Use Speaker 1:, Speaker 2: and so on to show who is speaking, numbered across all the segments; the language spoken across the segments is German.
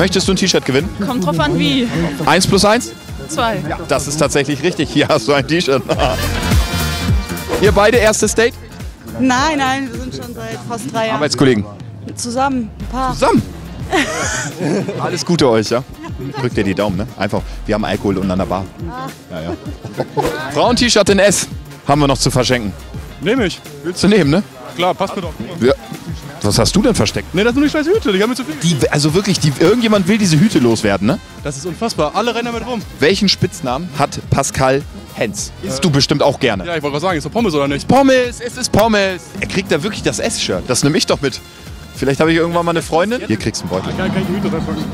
Speaker 1: Möchtest du ein T-Shirt gewinnen?
Speaker 2: Kommt drauf an, wie.
Speaker 1: Eins plus eins?
Speaker 2: Zwei.
Speaker 1: Das ist tatsächlich richtig. Hier hast du ein T-Shirt. Ihr beide erstes Date?
Speaker 3: Nein, nein, wir sind schon seit fast drei Jahren
Speaker 1: Arbeitskollegen.
Speaker 3: zusammen. Ein paar.
Speaker 1: Zusammen. Alles Gute euch, ja? Drückt ihr die Daumen, ne? Einfach. Wir haben Alkohol und an der Bar. Ja, ja. Frauen-T-Shirt in S haben wir noch zu verschenken.
Speaker 4: Nehme ich.
Speaker 1: Willst du nehmen, ne?
Speaker 4: Klar, passt mir doch.
Speaker 1: Ja. Was hast du denn versteckt?
Speaker 4: Ne, das sind nur die scheiß Hüte, die haben mir zu viel.
Speaker 1: Die, also wirklich, die, irgendjemand will diese Hüte loswerden, ne?
Speaker 4: Das ist unfassbar. Alle rennen damit rum.
Speaker 1: Welchen Spitznamen hat Pascal Hens? Isst du bestimmt auch gerne.
Speaker 4: Ja, ich wollte gerade sagen, ist doch Pommes oder nicht?
Speaker 1: Pommes, es ist Pommes. Er kriegt da wirklich das S-Shirt. Das nehme ich doch mit. Vielleicht habe ich irgendwann mal eine Freundin. Hier kriegst du einen Beutel.
Speaker 4: Kann, kann ich die Hüte reinpacken?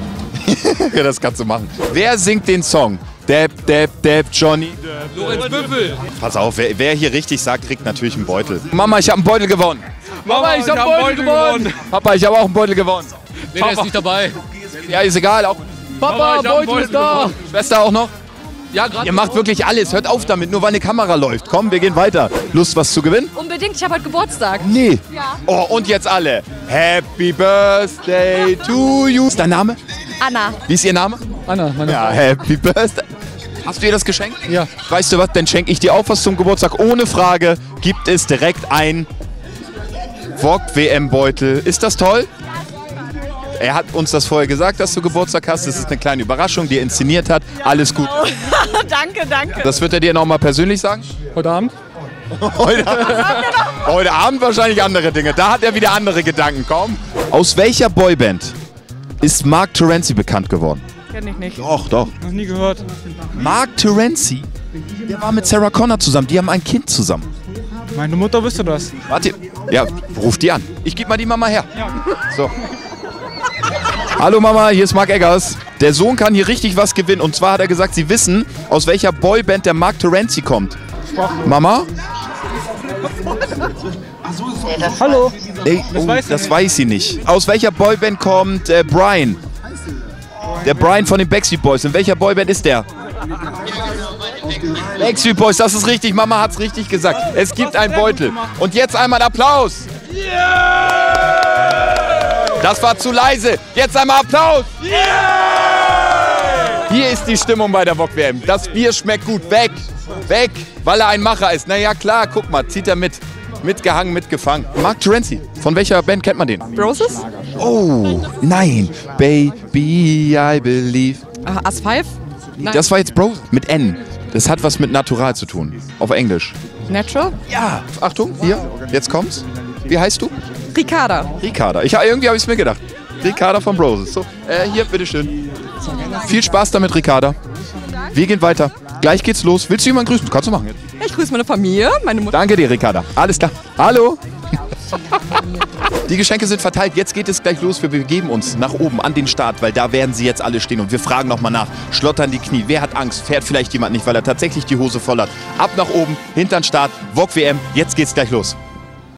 Speaker 1: Ja, das kannst du machen. Wer singt den Song? Dab, Dab, Dab, Johnny.
Speaker 5: Lorenz Büffel.
Speaker 1: Pass auf, wer, wer hier richtig sagt, kriegt natürlich einen Beutel. Mama, ich habe einen Beutel gewonnen.
Speaker 5: Mama, ich hab Beutel gewonnen.
Speaker 1: Papa, ich habe auch einen Beutel gewonnen.
Speaker 5: Nee, der ist nicht dabei.
Speaker 1: Ja, ist egal. Auch
Speaker 5: Papa,
Speaker 1: ich hab einen
Speaker 5: Beutel ist da.
Speaker 1: Schwester auch noch.
Speaker 5: Ja, gerade.
Speaker 1: Ihr macht wirklich alles. Hört auf damit, nur weil eine Kamera läuft. Komm, wir gehen weiter. Lust, was zu gewinnen?
Speaker 6: Unbedingt, ich habe heute Geburtstag.
Speaker 1: Nee. Oh, und jetzt alle. Happy Birthday to you. Ist dein Name?
Speaker 6: Anna.
Speaker 1: Wie ist Ihr Name?
Speaker 5: Anna, meine
Speaker 1: Ja, Happy Birthday. Hast du ihr das geschenkt?
Speaker 5: Ja.
Speaker 1: Weißt du was, dann schenke ich dir auch was zum Geburtstag. Ohne Frage gibt es direkt ein VOG-WM-Beutel. Ist das toll? Er hat uns das vorher gesagt, dass du Geburtstag hast. Das ist eine kleine Überraschung, die er inszeniert hat. Alles gut.
Speaker 2: danke, danke.
Speaker 1: Das wird er dir nochmal persönlich sagen?
Speaker 5: Heute Abend?
Speaker 1: Heute, heute Abend wahrscheinlich andere Dinge. Da hat er wieder andere Gedanken. Komm. Aus welcher Boyband ist Mark Terenzi bekannt geworden?
Speaker 2: Kenn ich nicht.
Speaker 1: Doch, doch.
Speaker 4: Noch nie gehört.
Speaker 1: Mark Terenzi, der war mit Sarah Connor zusammen. Die haben ein Kind zusammen.
Speaker 4: Meine Mutter wüsste das.
Speaker 1: Warte, ja, ruf die an. Ich gebe mal die Mama her. So. Hallo Mama, hier ist Mark Eggers. Der Sohn kann hier richtig was gewinnen. Und zwar hat er gesagt, Sie wissen, aus welcher Boyband der Mark Terenzi kommt. Mama?
Speaker 4: Hallo.
Speaker 1: Ey, oh,
Speaker 4: weiß sie
Speaker 1: das weiß sie nicht. Aus welcher Boyband kommt äh, Brian? Der Brian von den Backstreet Boys. In welcher Boyband ist der? Backstreet Boys, das ist richtig. Mama hat's richtig gesagt. Es gibt einen Beutel. Und jetzt einmal Applaus. Das war zu leise. Jetzt einmal Applaus. Hier ist die Stimmung bei der Wok WM. Das Bier schmeckt gut. Weg. Weg. Weil er ein Macher ist. Na ja, klar. Guck mal. Zieht er mit. Mitgehangen, mitgefangen. Mark Terenzi. Von welcher Band kennt man den?
Speaker 2: Roses?
Speaker 1: Oh, nein. Baby, I believe.
Speaker 2: Ah, As 5? Nein.
Speaker 1: Das war jetzt Bro mit N. Das hat was mit Natural zu tun. Auf Englisch.
Speaker 2: Natural?
Speaker 1: Ja. Achtung, hier. Jetzt kommt's. Wie heißt du?
Speaker 2: Ricarda.
Speaker 1: Ricarda. Ich, irgendwie habe ich es mir gedacht. Ricarda von Broses. So, äh, hier, bitteschön. Viel Spaß damit, Ricarda. Wir gehen weiter. Gleich geht's los. Willst du jemanden grüßen? Kannst du machen jetzt.
Speaker 2: Ich grüße meine Familie, meine Mutter.
Speaker 1: Danke dir, Ricarda. Alles klar. Hallo. Die Geschenke sind verteilt. Jetzt geht es gleich los. Wir begeben uns nach oben an den Start, weil da werden sie jetzt alle stehen. Und wir fragen nochmal nach. Schlottern die Knie. Wer hat Angst? Fährt vielleicht jemand nicht, weil er tatsächlich die Hose voll hat. Ab nach oben, hinter den Start. VOG WM. Jetzt geht's gleich los.